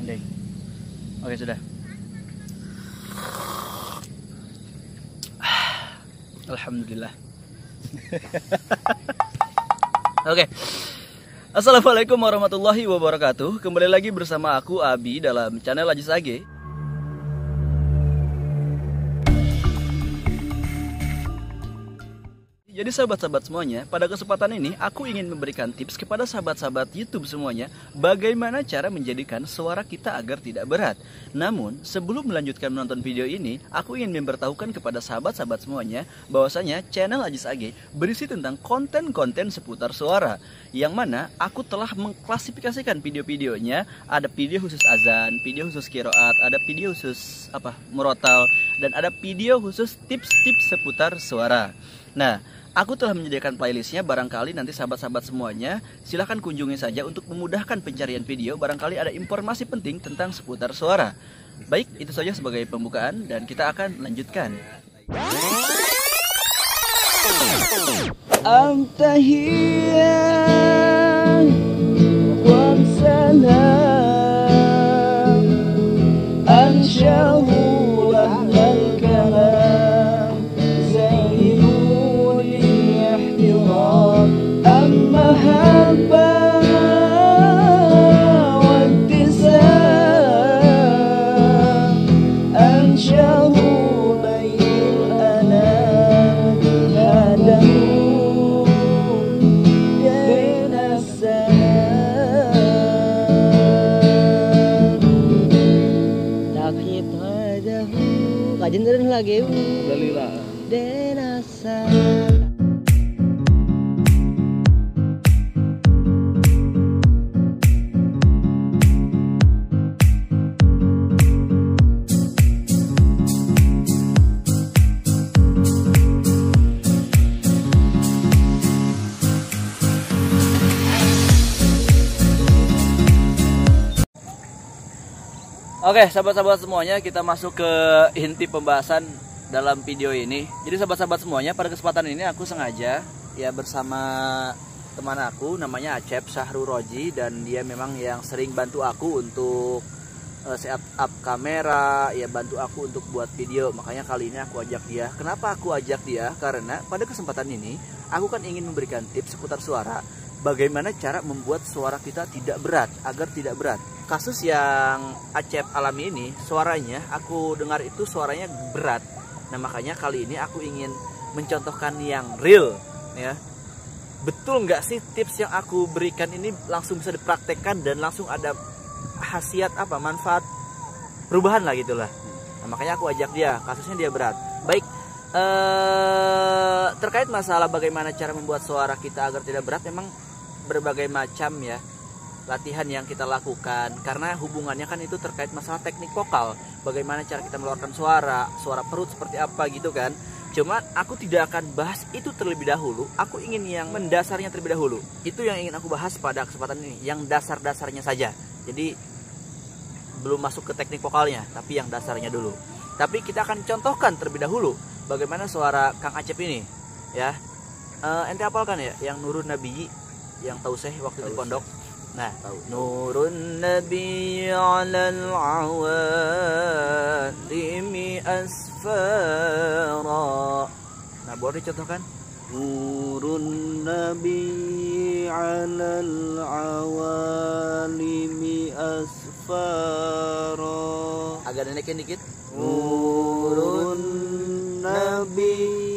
Andai. Oke sudah. Alhamdulillah. Oke. Assalamualaikum warahmatullahi wabarakatuh. Kembali lagi bersama aku Abi dalam channel Ajis Age. Jadi sahabat-sahabat semuanya, pada kesempatan ini aku ingin memberikan tips kepada sahabat-sahabat YouTube semuanya bagaimana cara menjadikan suara kita agar tidak berat. Namun, sebelum melanjutkan menonton video ini, aku ingin memberitahukan kepada sahabat-sahabat semuanya bahwasanya channel Ajis AG berisi tentang konten-konten seputar suara yang mana aku telah mengklasifikasikan video-videonya ada video khusus azan, video khusus kiroat, ada video khusus apa murotal dan ada video khusus tips-tips seputar suara. Nah, Aku telah menyediakan playlistnya barangkali nanti sahabat-sahabat semuanya silahkan kunjungi saja untuk memudahkan pencarian video barangkali ada informasi penting tentang seputar suara. Baik, itu saja sebagai pembukaan dan kita akan lanjutkan. lagi Oke, sahabat-sahabat semuanya, kita masuk ke inti pembahasan dalam video ini. Jadi sahabat-sahabat semuanya, pada kesempatan ini aku sengaja ya bersama teman aku namanya Acep Sahru Roji dan dia memang yang sering bantu aku untuk uh, set up kamera, ya bantu aku untuk buat video. Makanya kali ini aku ajak dia. Kenapa aku ajak dia? Karena pada kesempatan ini aku kan ingin memberikan tips seputar suara. Bagaimana cara membuat suara kita tidak berat agar tidak berat kasus yang Acep alami ini suaranya aku dengar itu suaranya berat nah makanya kali ini aku ingin mencontohkan yang real ya. Betul nggak sih tips yang aku berikan ini langsung bisa dipraktekkan dan langsung ada khasiat apa manfaat perubahan lah gitulah nah, makanya aku ajak dia kasusnya dia berat. Baik eh, terkait masalah bagaimana cara membuat suara kita agar tidak berat memang berbagai macam ya latihan yang kita lakukan. Karena hubungannya kan itu terkait masalah teknik vokal. Bagaimana cara kita mengeluarkan suara suara perut seperti apa gitu kan. Cuma aku tidak akan bahas itu terlebih dahulu. Aku ingin yang mendasarnya terlebih dahulu. Itu yang ingin aku bahas pada kesempatan ini. Yang dasar-dasarnya saja. Jadi belum masuk ke teknik vokalnya tapi yang dasarnya dulu. Tapi kita akan contohkan terlebih dahulu bagaimana suara Kang Acep ini ya. Uh, ente apalkan ya yang nurun nabi yang tahu saya waktu di pondok Nah, Nurun Nabi ala al-awalimi asfara. Nah, boleh dicontohkan? Nurun Nabi ala al-awalimi asfara. Agak naikin dikit. Nurun Nabi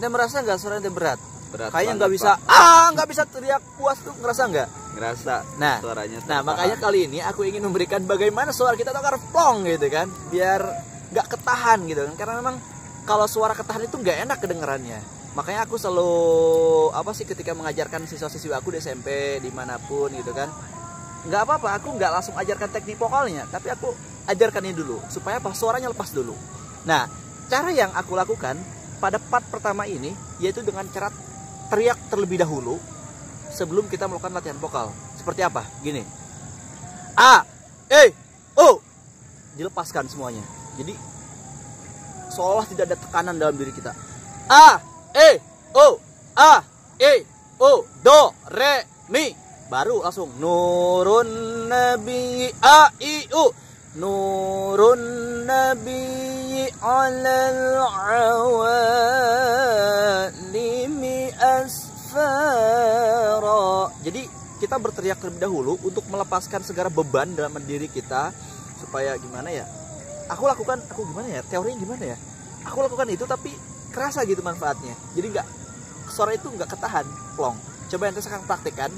ente merasa nggak suara ente berat? Berat Kayaknya nggak bisa. Pak. Ah, nggak bisa teriak puas tuh ngerasa nggak? Ngerasa Nah, suaranya Nah, makanya kali ini aku ingin memberikan bagaimana suara kita tuh plong gitu kan, biar nggak ketahan gitu kan. Karena memang kalau suara ketahan itu nggak enak kedengarannya. Makanya aku selalu apa sih ketika mengajarkan siswa-siswi aku di SMP di mana pun gitu kan, nggak apa-apa. Aku nggak langsung ajarkan teknik vokalnya, tapi aku ajarkan ini dulu supaya apa suaranya lepas dulu. Nah, cara yang aku lakukan pada part pertama ini yaitu dengan cara teriak terlebih dahulu sebelum kita melakukan latihan vokal. Seperti apa? Gini. A, E, O. Dilepaskan semuanya. Jadi seolah tidak ada tekanan dalam diri kita. A, E O A E O do re mi baru langsung nurun nabi A I U nurun nabi jadi kita berteriak terlebih dahulu untuk melepaskan segala beban dalam diri kita supaya gimana ya? Aku lakukan aku gimana ya? Teorinya gimana ya? Aku lakukan itu tapi kerasa gitu manfaatnya. Jadi nggak suara itu nggak ketahan plong. Coba yang sekarang praktekkan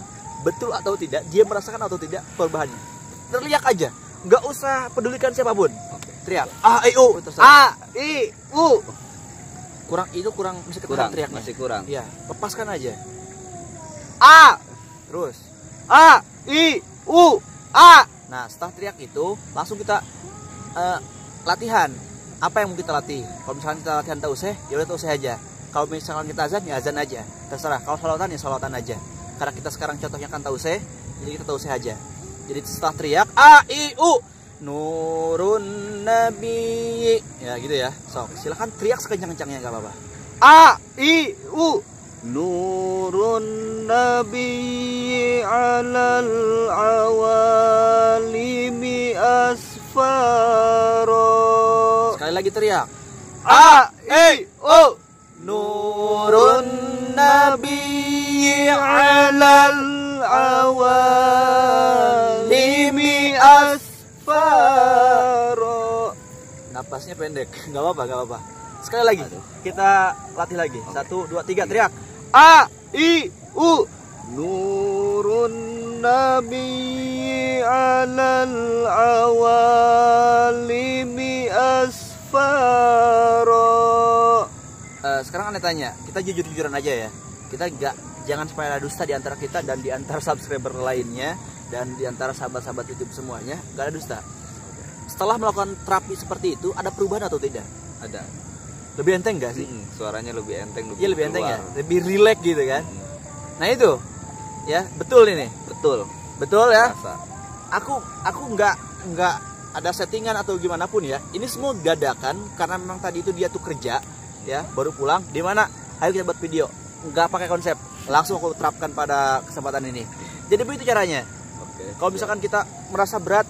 betul atau tidak dia merasakan atau tidak perubahannya. Teriak aja nggak usah pedulikan siapa pun teriak a i u A I U kurang itu kurang masih kurang teriaknya masih kurang Iya, lepaskan aja A terus A I U A Nah, setelah teriak itu, langsung kita eh, latihan. Apa yang mau kita latih? Kalau misalkan kita latihan tauseh, ya udah tauseh aja. Kalau misalkan kita azan, ya azan aja. Terserah. Kalau salawatan, ya salawatan aja. Karena kita sekarang contohnya kan tauseh, jadi kita tauseh aja. Jadi setelah teriak, A, I, U, Nurun Nabi. Ya gitu ya. So, silahkan teriak sekencang-kencangnya, nggak apa-apa. A I U Nurun Nabi alal awalimi asfaro Sekali lagi teriak. A I U Nurun Nabi alal awalimi Napasnya pendek, nggak apa-apa, nggak apa-apa. Sekali lagi, Aduh. kita latih lagi. Satu, dua, tiga, teriak. A I U Nurun Nabi alal awalimi asfaro Eh, sekarang aneh tanya, kita jujur-jujuran aja ya. Kita nggak, jangan supaya ada dusta di antara kita dan di antara subscriber lainnya dan di antara sahabat-sahabat YouTube semuanya, nggak ada dusta. Setelah melakukan terapi seperti itu, ada perubahan atau tidak? Ada. Lebih enteng nggak sih? Mm, Suaranya lebih enteng Iya lebih enteng ya, lebih rileks gitu kan. Mm, Nah itu, ya betul ini, Betul. Betul ya. Rasa. aku aku nggak nggak ada settingan atau gimana pun ya. Ini semua dadakan karena memang tadi itu dia tuh kerja ya baru pulang. Di mana? Ayo kita buat video. Nggak pakai konsep. Langsung aku terapkan pada kesempatan ini. Jadi begitu caranya. Oke kalau misalkan kita merasa berat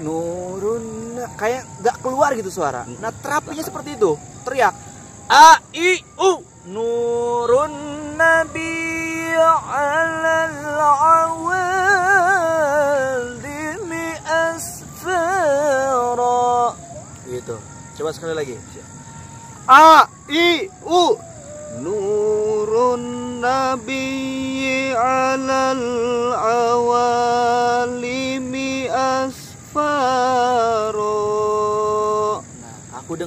nurun kayak nggak keluar gitu suara. Nah terapinya seperti itu. Teriak a i u. Nurun nabi alal awalimi asfara gitu. Coba sekali lagi. A I U. Nurun Nabi alal awalimi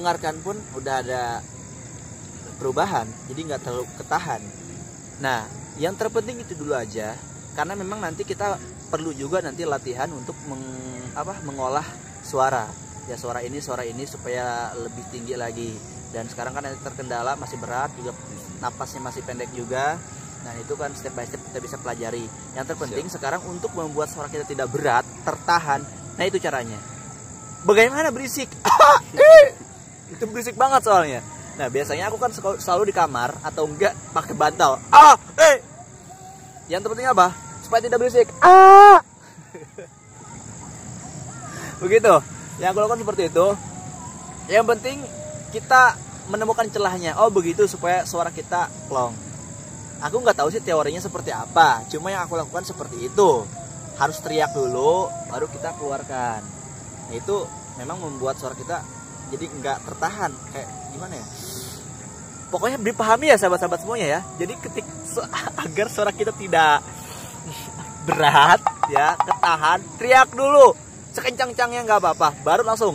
aku dengarkan pun udah ada perubahan jadi nggak terlalu ketahan. Nah yang terpenting itu dulu aja karena memang nanti kita perlu juga nanti latihan untuk meng- apa mengolah suara. Ya suara ini suara ini supaya lebih tinggi lagi. Dan sekarang kan yang terkendala masih berat juga napasnya masih pendek juga. Nah itu kan step by step kita bisa pelajari. Yang terpenting sekarang untuk membuat suara kita tidak berat tertahan. Nah itu caranya. Bagaimana berisik itu berisik banget soalnya. Nah biasanya aku kan selalu- di kamar atau enggak pakai bantal. Ah eh. Yang terpenting apa? Supaya tidak berisik. Ah. Begitu. Yang aku lakukan seperti itu. Yang penting kita menemukan celahnya. Oh begitu supaya suara kita plong. Aku nggak tahu sih teorinya seperti apa. Cuma yang aku lakukan seperti itu. Harus teriak dulu baru kita keluarkan. Nah, itu memang membuat suara kita jadi nggak tertahan kayak gimana ya? Pokoknya dipahami ya sahabat-sahabat semuanya ya. Jadi ketik su- agar suara kita tidak berat ya ketahan teriak dulu. Sekencang-kencangnya nggak apa-apa baru langsung.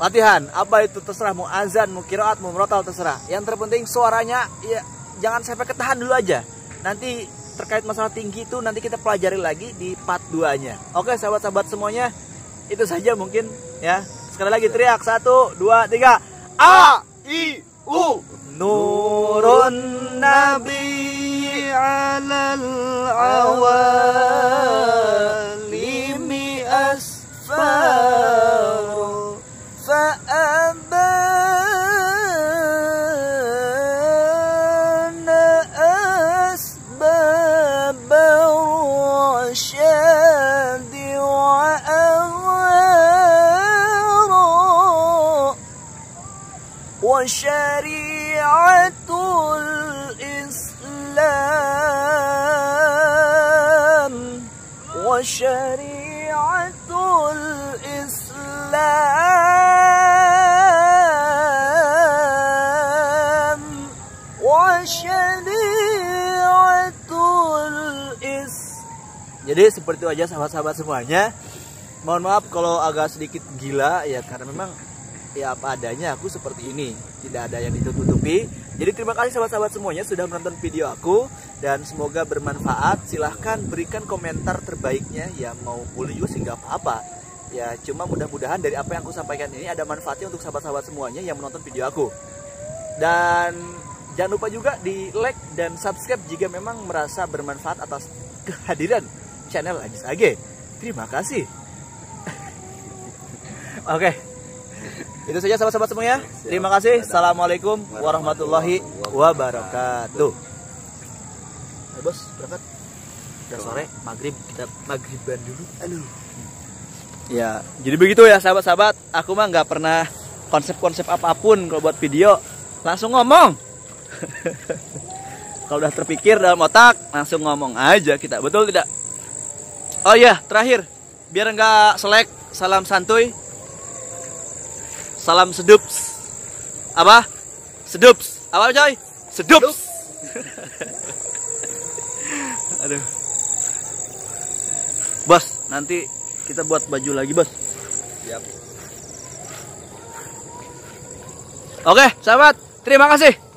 Latihan apa itu? Terserah mau azan mau kiraat mau merotal terserah. Yang terpenting suaranya ya jangan sampai ketahan dulu aja. Nanti terkait masalah tinggi itu nanti kita pelajari lagi di part 2 nya oke sahabat-sahabat semuanya itu saja mungkin ya sekali lagi teriak. Satu dua tiga. A I U. Nurun Nabi alal awalimi وشريعة الإسلام وشريعة الإسلام وشريعة الإسلام Jadi seperti itu aja sahabat-sahabat semuanya. Mohon maaf kalau agak sedikit gila ya karena memang ya apa adanya aku seperti ini. Tidak ada yang ditutupi. Jadi terima kasih sahabat-sahabat semuanya sudah menonton video aku dan semoga bermanfaat. Silahkan berikan komentar terbaiknya ya mau boleh juga sih nggak apa-apa. Ya cuma mudah-mudahan dari apa yang aku sampaikan ini ada manfaatnya untuk sahabat-sahabat semuanya yang menonton video aku. Dan jangan lupa juga di like dan subscribe jika memang merasa bermanfaat atas kehadiran channel Ajis Age. Terima kasih. Oke. Itu saja sahabat-sahabat semuanya. Terima kasih. Assalamualaikum warahmatullahi wabarakatuh. Ayo bos, berangkat. Udah sore, maghrib kita maghriban dulu. Aduh. Ya, jadi begitu ya sahabat-sahabat. Aku mah nggak pernah konsep-konsep apa pun kalau buat video. Langsung ngomong. kalau udah terpikir dalam otak, langsung ngomong aja kita. Betul tidak? Oh iya, terakhir. Biar nggak selek, salam santuy. Salam sedups. Apa? Sedups. Apa coy? Sedups. Aduh. Bos, nanti kita buat baju lagi, Bos. Siap. Oke, sahabat. Terima kasih.